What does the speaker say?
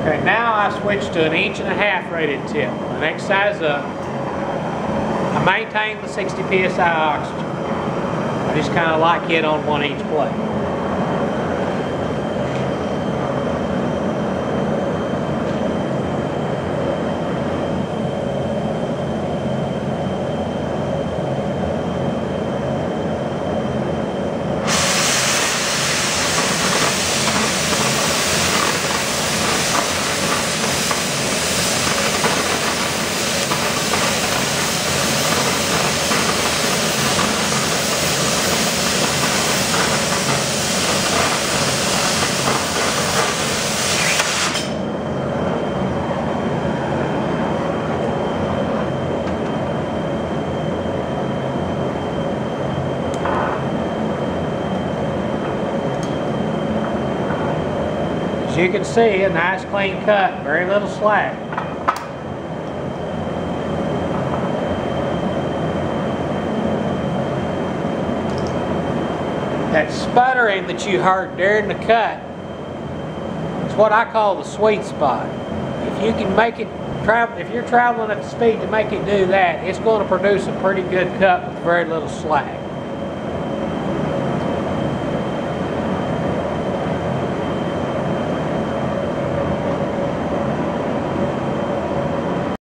Okay, now I switch to an inch and a half rated tip. The next size up. I maintain the 60 psi oxygen. I just kind of like it on one inch plate. As you can see, a nice clean cut, very little slack. That sputtering that you heard during the cut is what I call the sweet spot. If you can make it travel, if you're traveling at the speed to make it do that, it's going to produce a pretty good cut with very little slack.